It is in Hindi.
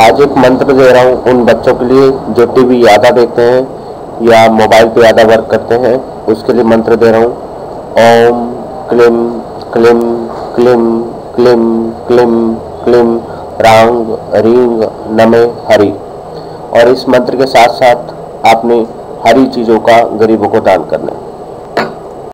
आज एक मंत्र दे रहा हूँ, उन बच्चों के लिए जो टीवी ज़्यादा देखते हैं या मोबाइल पे ज़्यादा वर्क करते हैं, उसके लिए मंत्र दे रहा हूँ। ओम, क्लिम क्लिम क्लिम क्लिम क्लिम क्लिम, रांग, रिंग, नमे, हरि। और इस मंत्र के साथ साथ आपने हरी चीज़ों का गरीबों को दान करना है।